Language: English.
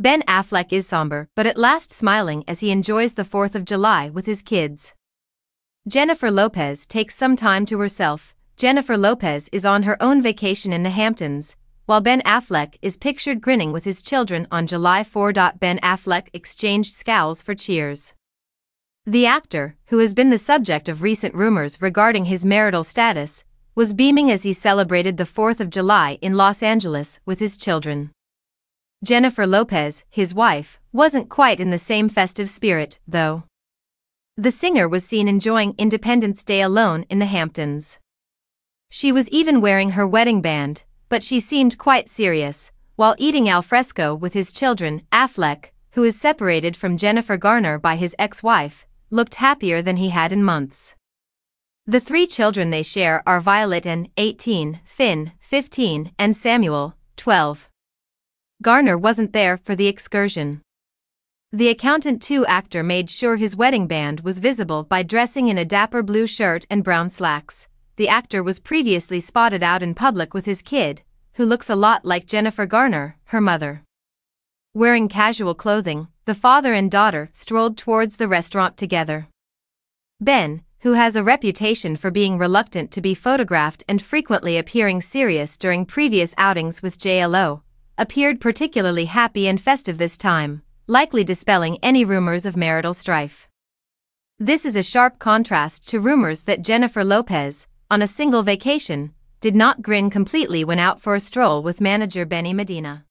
Ben Affleck is somber but at last smiling as he enjoys the 4th of July with his kids. Jennifer Lopez takes some time to herself. Jennifer Lopez is on her own vacation in the Hamptons, while Ben Affleck is pictured grinning with his children on July 4. Ben Affleck exchanged scowls for cheers. The actor, who has been the subject of recent rumors regarding his marital status, was beaming as he celebrated the 4th of July in Los Angeles with his children. Jennifer Lopez, his wife, wasn't quite in the same festive spirit, though. The singer was seen enjoying Independence Day alone in the Hamptons. She was even wearing her wedding band, but she seemed quite serious, while eating al fresco with his children. Affleck, who is separated from Jennifer Garner by his ex wife, looked happier than he had in months. The three children they share are Violet and 18, Finn, 15, and Samuel, 12. Garner wasn't there for the excursion. The Accountant 2 actor made sure his wedding band was visible by dressing in a dapper blue shirt and brown slacks. The actor was previously spotted out in public with his kid, who looks a lot like Jennifer Garner, her mother. Wearing casual clothing, the father and daughter strolled towards the restaurant together. Ben, who has a reputation for being reluctant to be photographed and frequently appearing serious during previous outings with JLO, appeared particularly happy and festive this time, likely dispelling any rumors of marital strife. This is a sharp contrast to rumors that Jennifer Lopez, on a single vacation, did not grin completely when out for a stroll with manager Benny Medina.